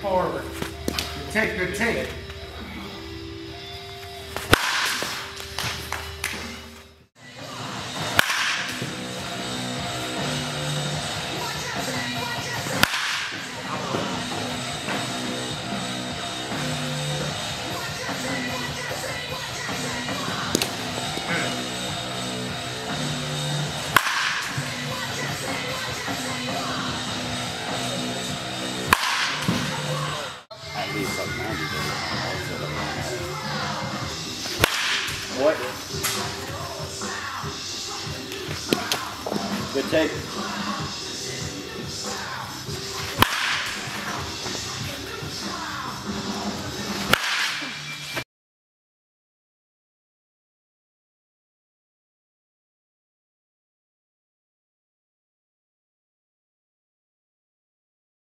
forward. Take, good take. Good take.